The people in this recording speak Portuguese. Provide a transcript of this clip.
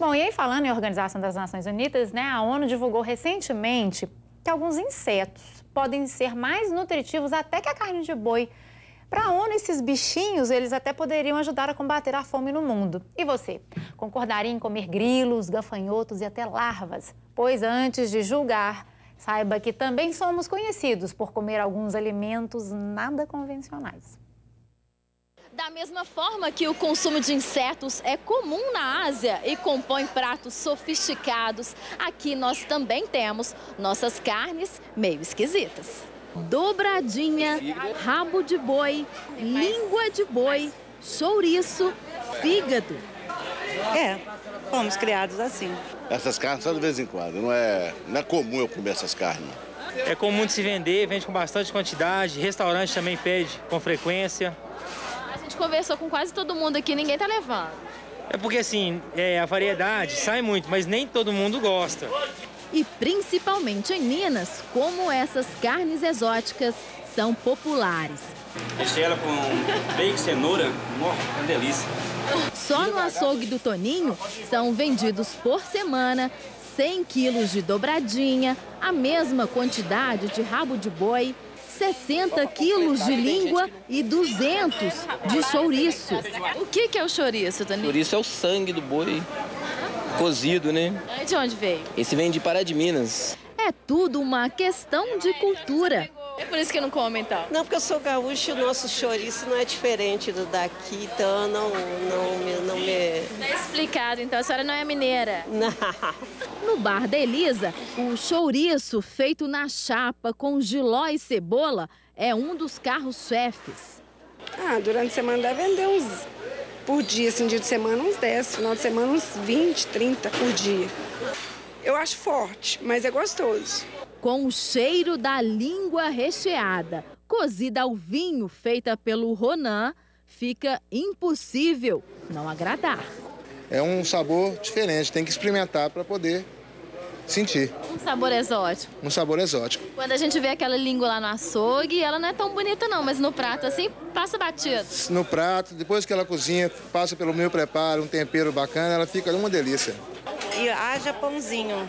Bom, e aí falando em Organização das Nações Unidas, né, a ONU divulgou recentemente que alguns insetos podem ser mais nutritivos até que a carne de boi. Para a ONU, esses bichinhos, eles até poderiam ajudar a combater a fome no mundo. E você? Concordaria em comer grilos, gafanhotos e até larvas? Pois antes de julgar, saiba que também somos conhecidos por comer alguns alimentos nada convencionais. Da mesma forma que o consumo de insetos é comum na Ásia e compõe pratos sofisticados, aqui nós também temos nossas carnes meio esquisitas. Dobradinha, rabo de boi, língua de boi, chouriço, fígado. É, fomos criados assim. Essas carnes só de vez em quando, não é, não é comum eu comer essas carnes. É comum de se vender, vende com bastante quantidade, restaurante também pede com frequência conversou com quase todo mundo aqui, ninguém tá levando. É porque assim, é, a variedade sai muito, mas nem todo mundo gosta. E principalmente em Minas, como essas carnes exóticas são populares. Deixei ela com bacon, cenoura, é uma delícia. Só no açougue do Toninho são vendidos por semana 100 quilos de dobradinha, a mesma quantidade de rabo de boi, 60 quilos de língua e 200 de chouriço. O que, que é o chouriço, Dani? Chouriço é o sangue do boi cozido, né? De onde veio? Esse vem de Pará de Minas. É tudo uma questão de cultura. É por isso que não come, então? Não, porque eu sou gaúcho e o nosso chouriço não é diferente do daqui, então não, não, me, não me... Está explicado, então a senhora não é mineira? Não. No bar da Elisa, o chouriço feito na chapa com giló e cebola é um dos carros-chefes. Ah, durante a semana deve vender uns, por dia, assim, dia de semana uns 10, final de semana uns 20, 30 por dia. Eu acho forte, mas é gostoso. Com o cheiro da língua recheada, cozida ao vinho feita pelo Ronan, fica impossível não agradar. É um sabor diferente, tem que experimentar para poder sentir. Um sabor exótico. Um sabor exótico. Quando a gente vê aquela língua lá no açougue, ela não é tão bonita não, mas no prato assim, passa batido. No prato, depois que ela cozinha, passa pelo meu preparo, um tempero bacana, ela fica uma delícia. E haja pãozinho.